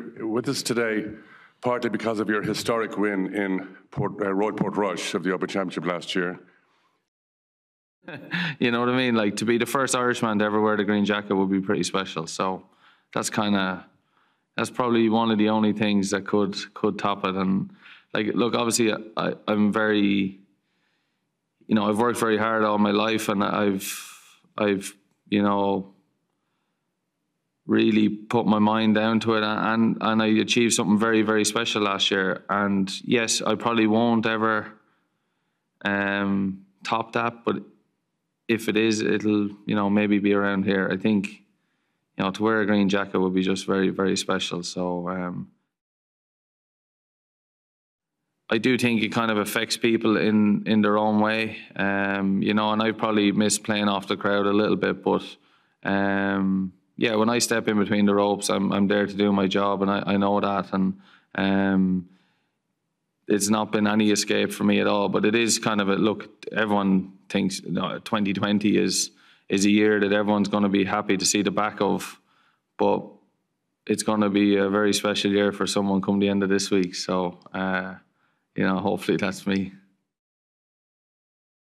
With us today, partly because of your historic win in Port, uh, Royal Portrush of the Open Championship last year. you know what I mean? Like to be the first Irishman to ever wear the green jacket would be pretty special. So that's kind of that's probably one of the only things that could could top it. And like, look, obviously, I, I'm very, you know, I've worked very hard all my life, and I've I've you know really put my mind down to it and and I achieved something very very special last year. And yes I probably won't ever um, top that but if it is it'll you know maybe be around here. I think you know to wear a green jacket would be just very very special. So um, I do think it kind of affects people in in their own way. Um, you know and I probably miss playing off the crowd a little bit but um, yeah, when I step in between the ropes, I'm I'm there to do my job, and I, I know that, and um, it's not been any escape for me at all. But it is kind of a look. Everyone thinks you know, 2020 is is a year that everyone's going to be happy to see the back of, but it's going to be a very special year for someone come the end of this week. So, uh, you know, hopefully that's me.